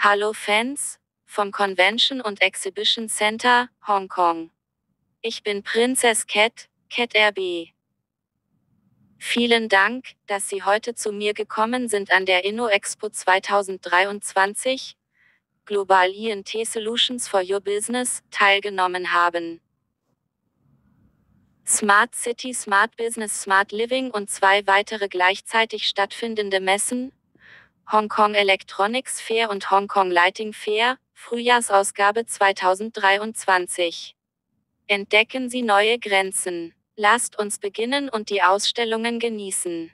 Hallo Fans vom Convention und Exhibition Center, Hongkong. Ich bin Prinzess Cat, Cat RB. Vielen Dank, dass Sie heute zu mir gekommen sind an der Inno Expo 2023, Global INT Solutions for Your Business, teilgenommen haben. Smart City, Smart Business, Smart Living und zwei weitere gleichzeitig stattfindende Messen, Hongkong Electronics Fair und Hongkong Lighting Fair, Frühjahrsausgabe 2023. Entdecken Sie neue Grenzen. Lasst uns beginnen und die Ausstellungen genießen.